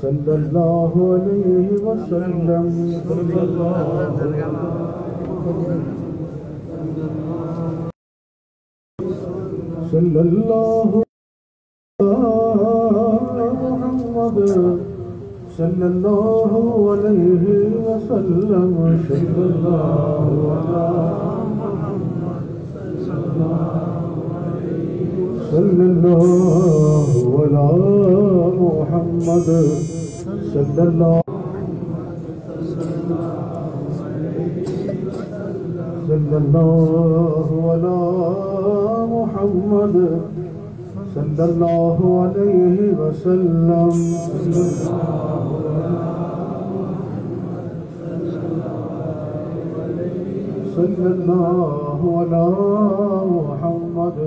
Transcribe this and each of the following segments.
صلى الله عليه وسلم. صلى الله صلى الله محمد صلى الله عليه وسلم. صلى الله على صلى الله على محمد. صلى الله صلى الله على محمد. صلى الله عليه وسلم. صلى الله على محمد.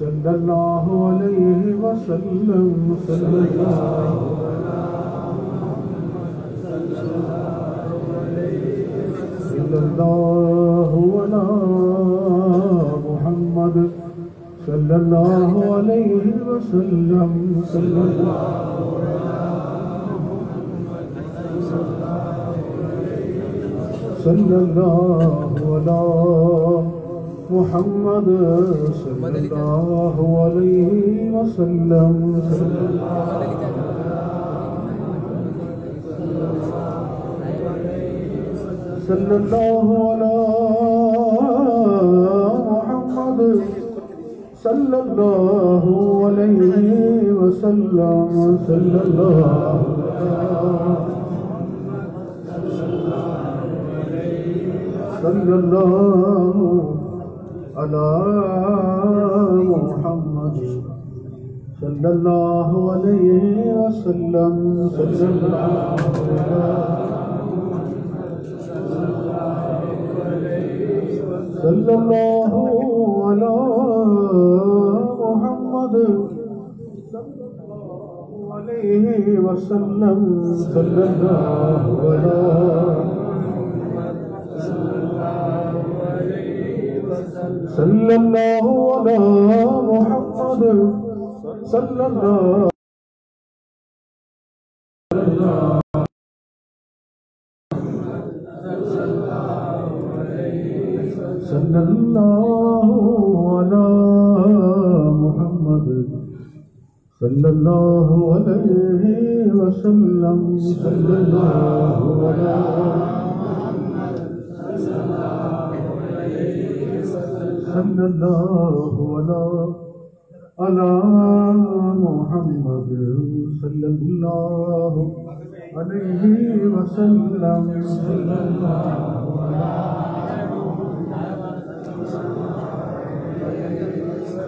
صلى الله عليه وسلم. صلى الله الله على محمد صلى الله عليه وسلم. صلى الله صلى الله على محمد صلى الله عليه وسلم. صلى الله صلى الله على محمد صلى الله عليه وسلم. صلى الله صلى الله على محمد صلى الله عليه وسلم. صلى الله صلى الله على محمد صلى الله عليه وسلم. صلى الله على صلى الله على محمد. صلى الله صلى الله على محمد. صلى الله عليه وسلم. صلى الله على صلى الله على على محمد. صلى الله عليه وسلم. صلى الله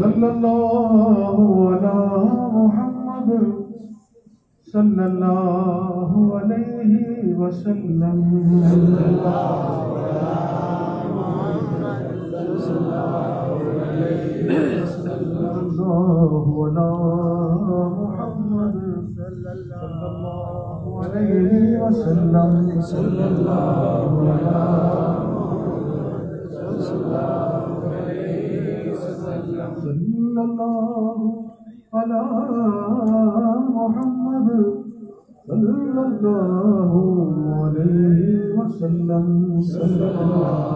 صلى الله على محمد صلى الله عليه وسلم. صلى الله على محمد صلى الله عليه وسلم. صلى الله على محمد صلى الله عليه وسلم صلى الله على صلى الله على محمد صلى الله عليه وسلم. صلى الله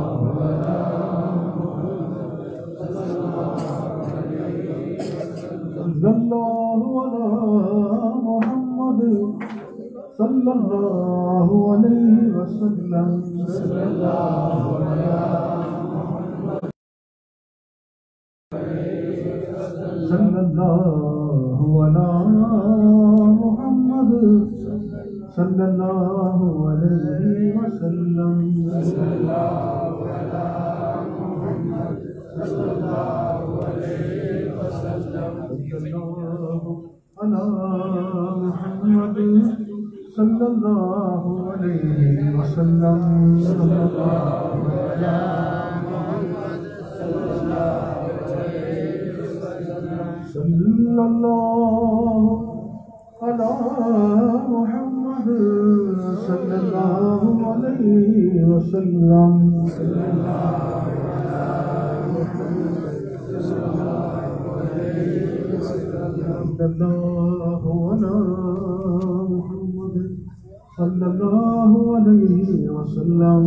صلى الله على محمد صلى الله عليه وسلم. صلى الله على صلی اللہ محمد صلی اللہ علیہ وسلم صلی اللہ محمد صلی اللہ علیہ وسلم. صلی اللہ علیہ وسلم صلی اللہ علیہ وسلم. صلى الله على محمد صلى الله عليه وسلم صلى الله على محمد صلى الله عليه وسلم صلى الله على محمد صلی اللہ علیہ وسلم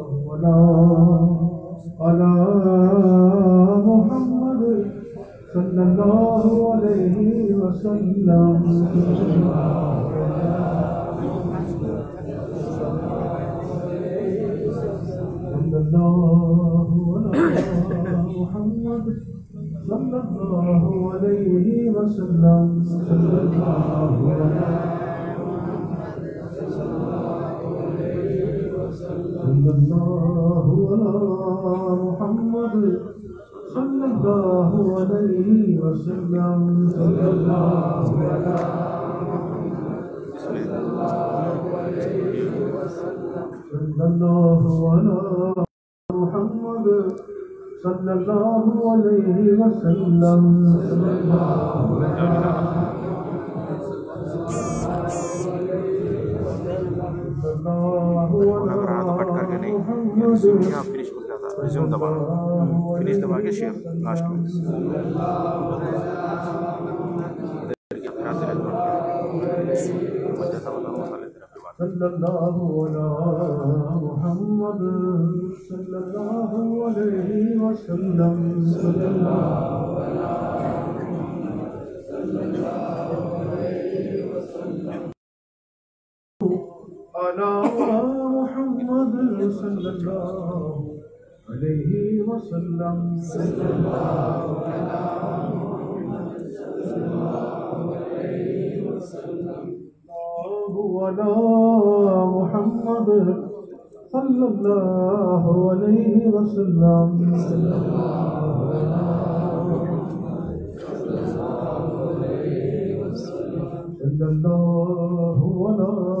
علیہ وسلم صلی سلیم ادھر چلے جاؤ محمد صلی اللہ علیہ وسلم. اللہ علی علی محمد صلی اللہ علیہ وسلم. صلی اللہ علی محمد صلی اللہ علیہ وسلم صلی اللہ علی محمد صلی اللہ علیہ وسلم صلی اللہ علی صلی اللہ علی محمد صلی اللہ علیہ محمد فنش جاتا ریزیوم دبانا فنش دبا کے شیئر لاسٹ میں صلی اللہ علی محمد صلی اللہ علیہ وسلم صلی اللہ علی محمد صلی اللہ علیہ وسلم صلی الله على محمد صلى الله عليه وسلم. الله على محمد صلى الله عليه وسلم. صلى الله على محمد صلى الله عليه وسلم. صلى الله على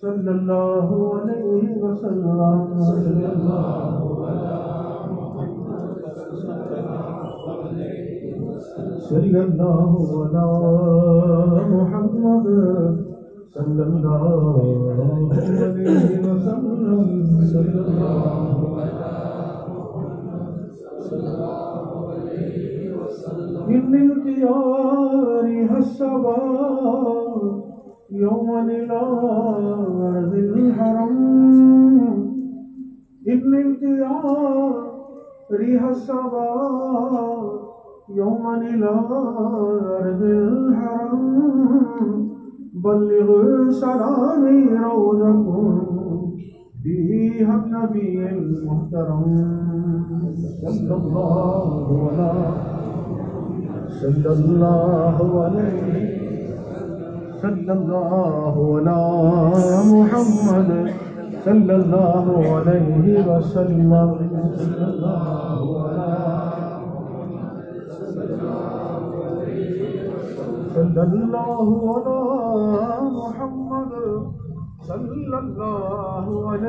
صلى الله عليه وسلم. صلى الله صلى الله على محمد. صلى الله عليه وسلم. صلى الله إن التيار الصبا يوم إلى أرض الحرم. إن التيار الصبا يوما إلى أرض الحرم. بلغ سلامي روضكم فيها النبي المحترم. صلى الله عليه صلى الله عليه صلى الله على محمد صلى الله عليه وسلم. صلى الله على صلى الله على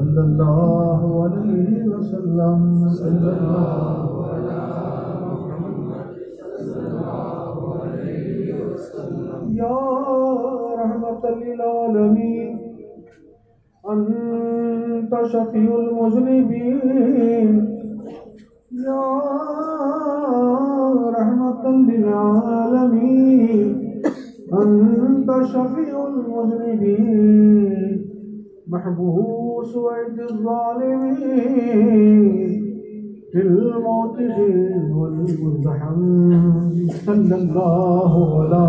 صلى الله عليه وسلم. صلى الله على محمد صلى الله عليه وسلم يا رحمة للعالمين أنت شفيع المذنبين. يا رحمة للعالمين أنت شفيع المذنبين. محبوس أيدي الظالمين، في الموت والمزدحم صلى الله على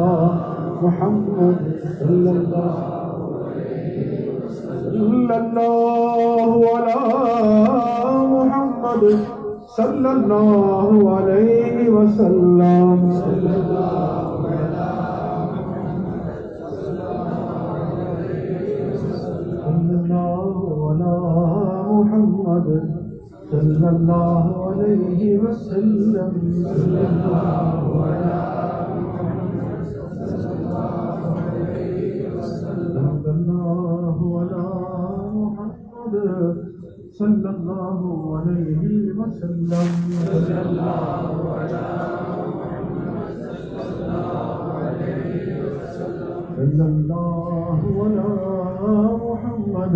محمد، صلى الله صلى الله على محمد، صلى الله عليه وسلم. صلى الله صلى الله عليه وسلم. صلى الله على محمد صلى الله عليه وسلم. صلى الله على صلى الله على محمد صلى الله عليه وسلم صلى الله على محمد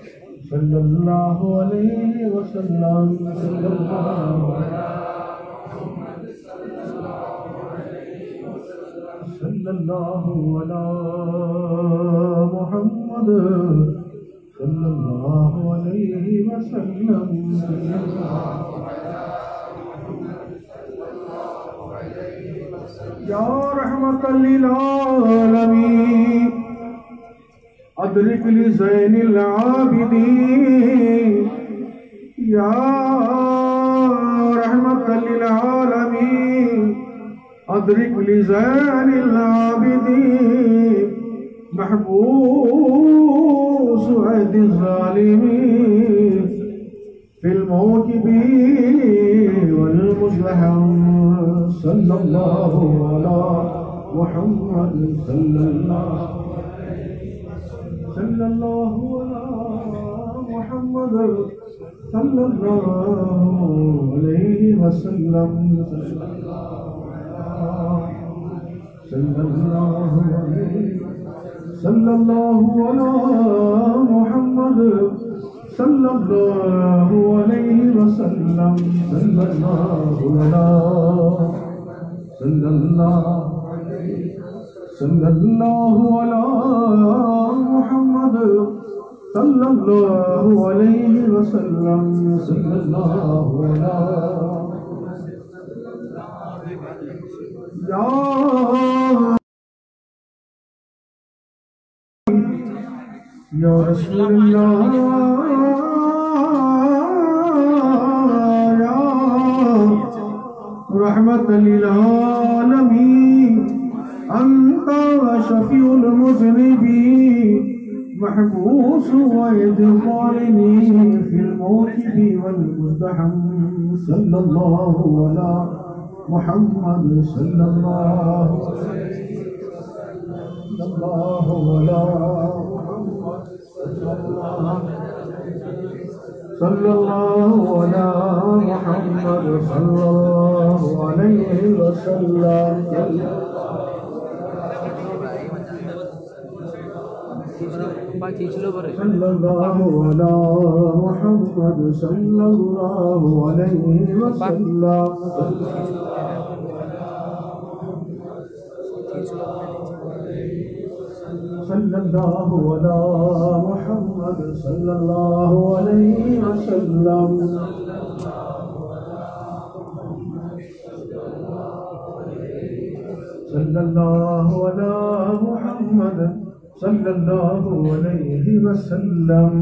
صلى الله عليه وسلم. صلى الله على صلى الله على محمد. صلى الله عليه وسلم. صلى الله يا رحمة للعالمين. أدرك لزين العابدين. يا رحمة للعالمين. أدرك لزين العابدين. محبوس عهد الظالمين. في الموكب والمزلحم صلى الله على محمد صلى الله صلى الله على محمد صلى الله عليه وسلم. صلى الله عليه صلى الله على محمد صلى الله عليه وسلم. صلى الله على صلى الله صلى الله على محمد. صلى الله عليه وسلم. صلى الله على يا يا رسول الله يا رحمة للعالمين. شفيع المذنبين محبوس ويدخلني في الموت والمزدحم. صلى الله على محمد صلى الله صلى الله على محمد صلى الله على محمد صلى الله عليه وسلم. صلى الله على محمد صلى الله عليه وسلم صلى الله على محمد صلى الله عليه وسلم صلى الله على محمد صلى الله عليه وسلم.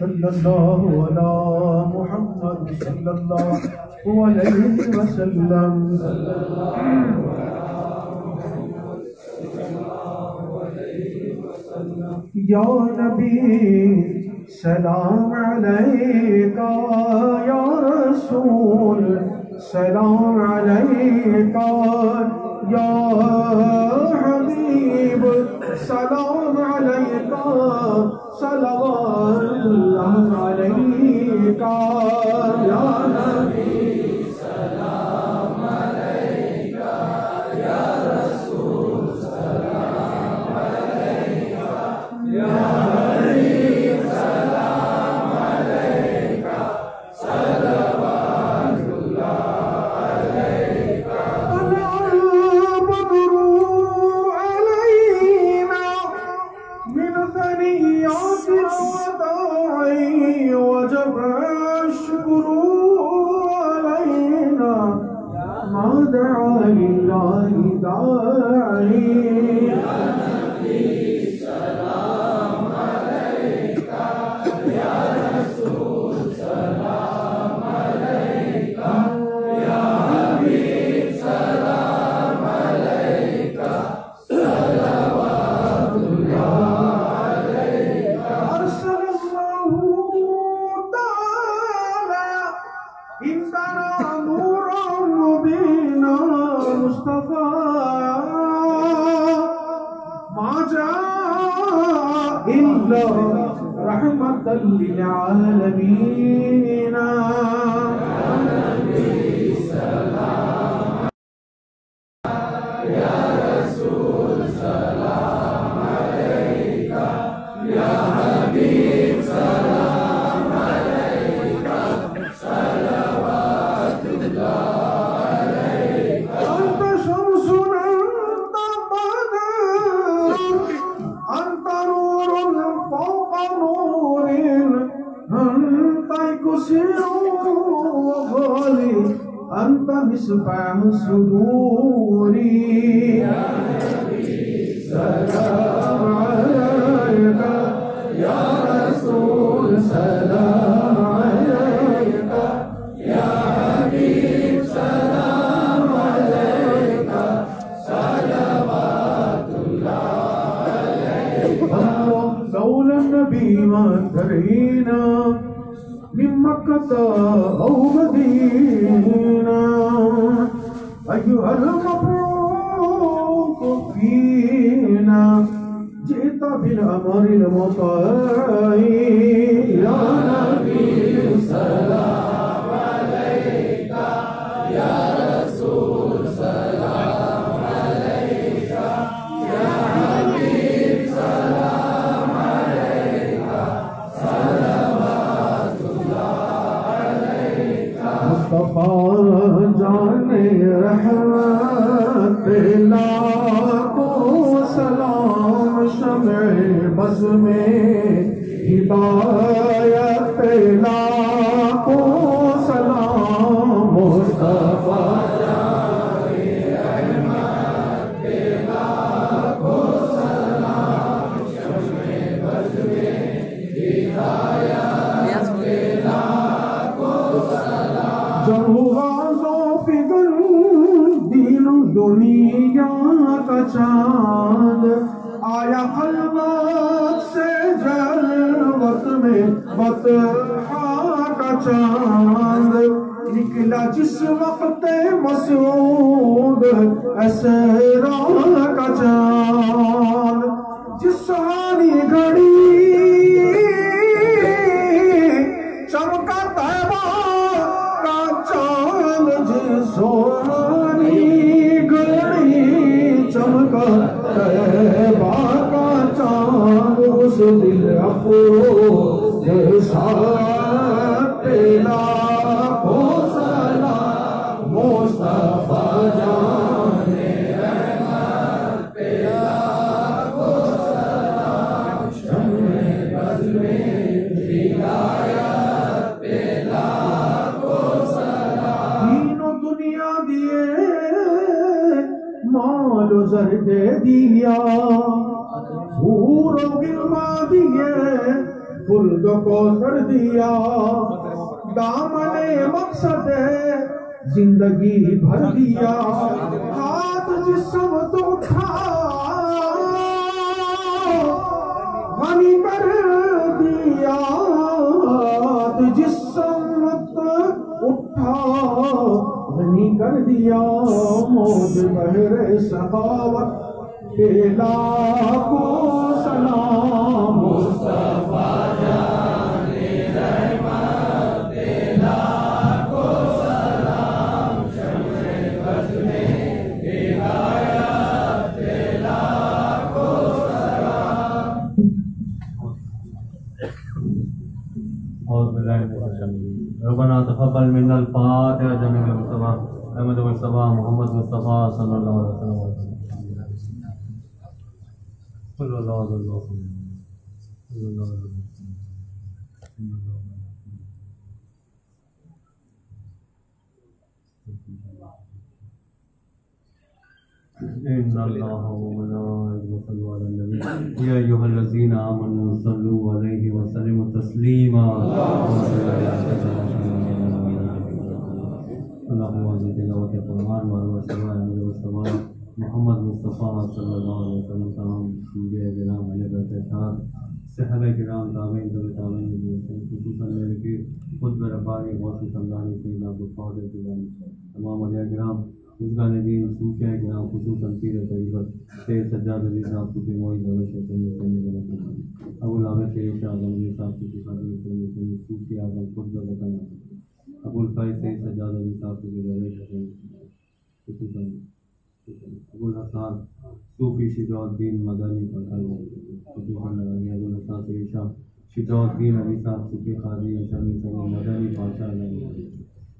صلى الله على محمد صلى الله عليه وسلم. يا نبي سلام عليك يا رسول. سلام علیکہ یا حبیب سلام علیکہ سلام أنت مصباح الصدور أيها المبروك فينا جئت بالأمر المطاع يا نبي سلام চাও پوءِ سيوا کو سر دیا۔ دامن مقصد ہے زندگی بھر دیا۔ ہاتھ جسم تو اٹھا۔ غنی کر دیا۔ جسم تو اٹھا۔ غنی کر دیا۔ موج بہر سخاوت کے لاکھوں سلام۔ مصطفیٰ تقبل منا الفاتحة جميع المصطفى أحمد مصطفى محمد مصطفى صلى الله عليه وسلم. صلى الله عليه وسلم صلى الله عليه وسلم إن الله وملائكته يصلون على النبي. يا أيها الذين آمنوا صلوا عليه وسلموا تسليما. اللهم صل على سيدنا تلاوة القرآن والسماء والسماء محمد مصطفى صلى الله عليه وسلم تمام سوريا کرام علی برکات صحابہ کرام، تابعین تبع تابعین خصوصا میرے پیر، خود ربانی غوث سمدانی سیدنا ابو القادر جیلانی تمام علیہ کرام بزرگان دین صوفیاء کرام، خصوصا پیر طریقت سید سجاد علی صاحب، صوفی موئی دوش سنی سنی غلط ابو العابد سید شاہ اعظم علی صاحب، صوفی قادر سنی صوفی اعظم، خود وطن ابو الفائز سید سجاد علی صاحب صوفی دوش سنی ابو الحسان، صوفی شجاع الدین مدنی پر خصوصا ابو الحسان سید شاہ شجاع الدین علی صاحب، صوفی قادری سنی سنی مدنی پاشا علی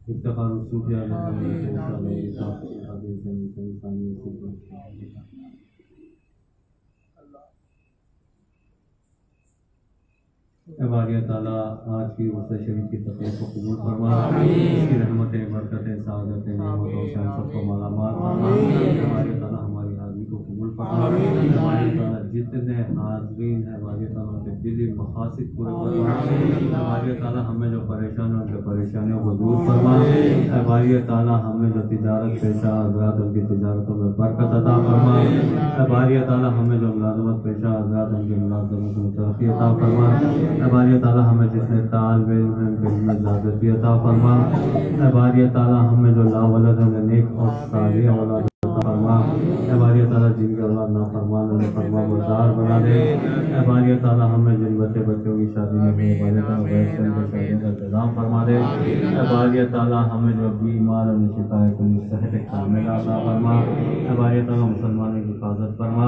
افتخار الصوفیہ علیہ صاحب صوفی قادری سنی سنی باری تعالیٰ آج کی وسط شریف کی تقریب کو قبول فرما اس کی رحمتیں برکتیں سعادتیں نعمت و شان سب کو مالا مال باری تعالیٰ ہماری جتنے حاضرین ہیں باری تعالیٰ کے دلی مقاصد پورے فرما باری تعالیٰ ہمیں جو پریشان ہیں ان کے پریشانیوں کو دور فرما۔ باری تعالیٰ ہمیں جو تجارت پیشہ حضرات ان کی تجارتوں میں برکت عطا فرما۔ باری تعالیٰ ہمیں جو ملازمت پیشہ حضرات ان کی ملازمت میں ترقی عطا فرما۔ باری تعالیٰ ہمیں جتنے طالب علم ہیں ان کے علم میں زیادتی عطا فرما۔ باری تعالیٰ ہمیں جو لا ولد نیک اور صالح اولاد عطا فرما۔ باری تعالیٰ جن کا اللہ نا فرمان اللہ فرما بردار بنا دے۔ اے باری تعالیٰ ہمیں جن بچے بچوں کی شادی میں باری تعالیٰ کی شادی کا انتظام فرما دے۔ اے باری تعالیٰ ہمیں جو بیمار ان شفا کلی صحت کامل عطا فرما۔ اے باری تعالیٰ مسلمانوں کی حفاظت فرما۔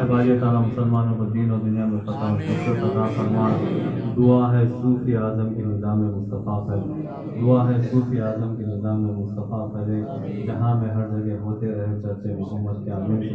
اے باری تعالیٰ مسلمانوں کو دین و دنیا میں فتح و شکر عطا فرما۔ دعا ہے صوفی اعظم کے نظام مصطفیٰ پر۔ دعا ہے صوفی اعظم کے نظام مصطفیٰ پہلے جہاں میں ہر جگہ ہوتے رہے چرچے محمد کے Bumi.